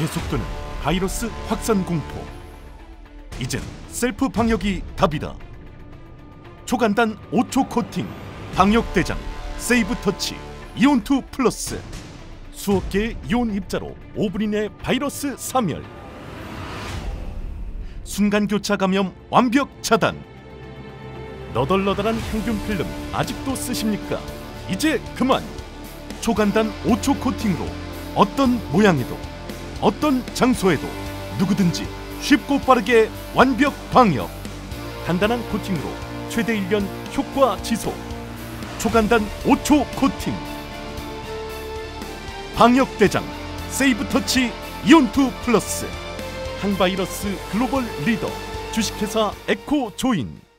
계속되는 바이러스 확산 공포. 이젠 셀프 방역이 답이다. 초간단 5초 코팅 방역 대장 세이브 터치 이온투 플러스 수억 개의 이온 입자로 5분 이내 바이러스 사멸. 순간 교차 감염 완벽 차단. 너덜너덜한 항균 필름 아직도 쓰십니까? 이제 그만. 초간단 5초 코팅으로 어떤 모양에도 어떤 장소에도 누구든지 쉽고 빠르게 완벽 방역. 간단한 코팅으로 최대 1년 효과 지속. 초간단 5초 코팅. 방역 대장 세이브 터치 이온투 플러스. 항바이러스 글로벌 리더 주식회사 에코 조인.